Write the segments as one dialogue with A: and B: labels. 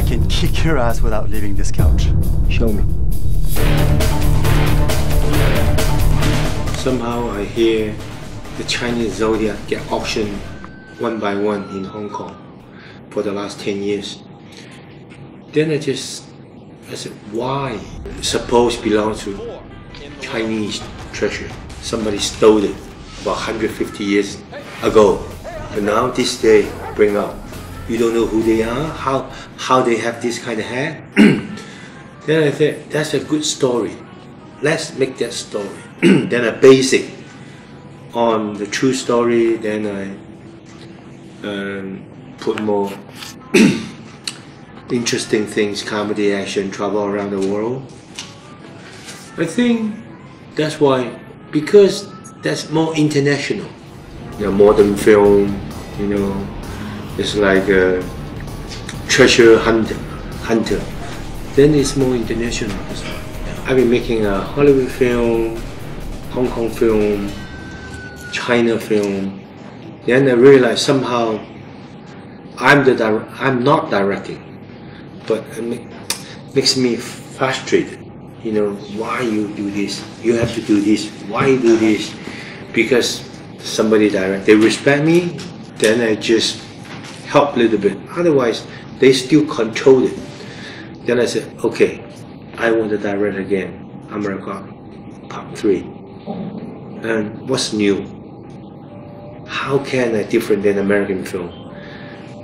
A: I can kick your ass without leaving this couch.
B: Show me. Somehow I hear the Chinese zodiac get auctioned one by one in Hong Kong for the last 10 years. Then I just, I said, why? Suppose belongs to Chinese treasure. Somebody stole it about 150 years ago. But now this day bring up. You don't know who they are, how how they have this kind of hair. then I said, that's a good story. Let's make that story. then I base it on the true story. Then I um, put more interesting things, comedy, action, travel around the world. I think that's why, because that's more international. You modern film, you know, it's like a treasure hunter, hunter. Then it's more international. I've been making a Hollywood film, Hong Kong film, China film. Then I realized somehow I'm the I'm not directing, but it makes me frustrated. You know why you do this? You have to do this. Why do this? Because somebody direct. They respect me, then I just help a little bit. Otherwise, they still control it. Then I said, okay, I want to direct again. America, Part Three. And what's new? How can I different than American film?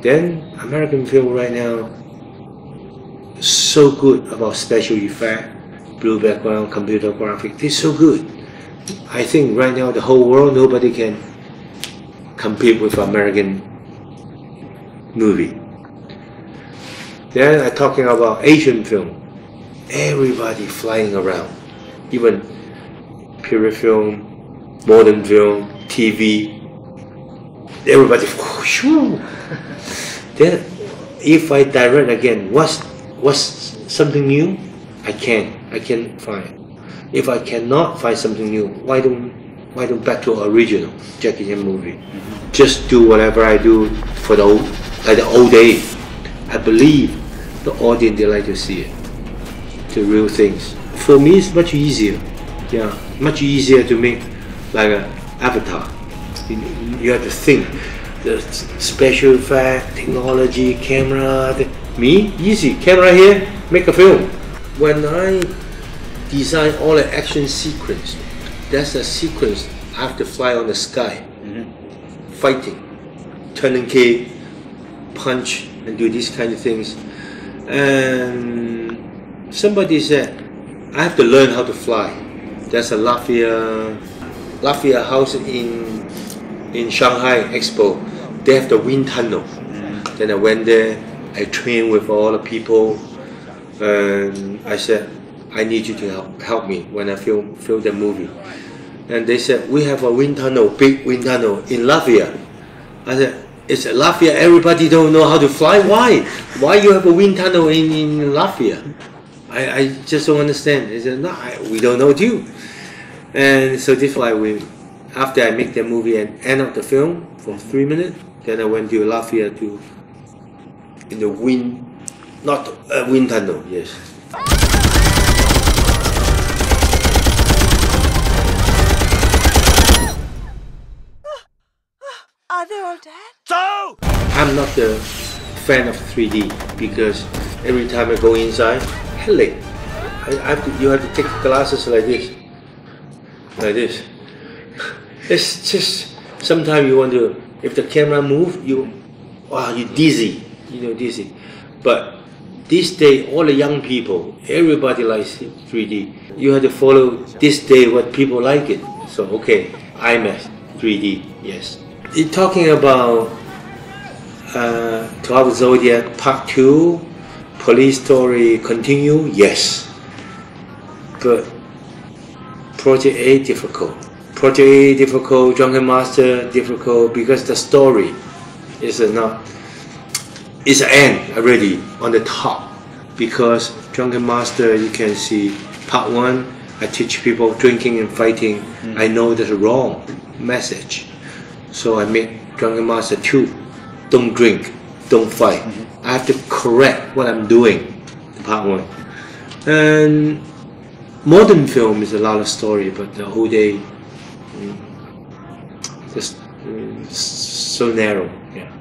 B: Then American film right now so good about special effect, blue background, computer graphic. They're so good. I think right now the whole world nobody can compete with American movie. Then I talking about Asian film. Everybody flying around, even period film, modern film, TV. Everybody. then if I direct again, what's what's something new? I can I can find. If I cannot find something new, why don't why don't back to original Jackie Chan movie? Mm-hmm. Just do whatever I do for the old like the old days. I believe the audience they like to see it, the real things. For me, it's much easier. Yeah, much easier to make like a avatar. You, you have to think the special effect, technology, camera. The, me, easy. Camera here, make a film. When I design all the action sequence, that's a sequence I have to fly on the sky, mm-hmm. fighting, turning key, punch, and do these kind of things. And somebody said, I have to learn how to fly. There's a Latvia, Latvia house in in Shanghai Expo. They have the wind tunnel. Then I went there. I trained with all the people, and I said, I need you to help help me when I film film the movie. And they said we have a wind tunnel, big wind tunnel in Latvia. I said, it's a Latvia. Everybody don't know how to fly. Why? Why you have a wind tunnel in, in Latvia? I, I just don't understand. They said, no, I, we don't know too. And so this why we, after I make the movie and end of the film for three minutes, then I went to Latvia to, in the wind, not a wind tunnel, yes.
C: Are they all dead?
A: So!
B: I'm not the fan of 3D because every time I go inside, headache. I, I have to, you have to take glasses like this, like this. It's just sometimes you want to. If the camera move, you, wow, you dizzy, you know, dizzy. But this day, all the young people, everybody likes 3D. You have to follow this day what people like it. So okay, IMAX 3D, yes. You're talking about uh, 12 Zodiac Part 2, Police Story Continue? Yes. Good. Project A difficult. Project A difficult, Drunken Master difficult because the story is not is an end already on the top. Because Drunken Master you can see part one I teach people drinking and fighting. I know that's a wrong message. So I make Drunken Master 2. Don't drink, don't fight. I have to correct what I'm doing in part one. And modern film is a lot of story, but the whole day mm, just mm, so narrow. Yeah.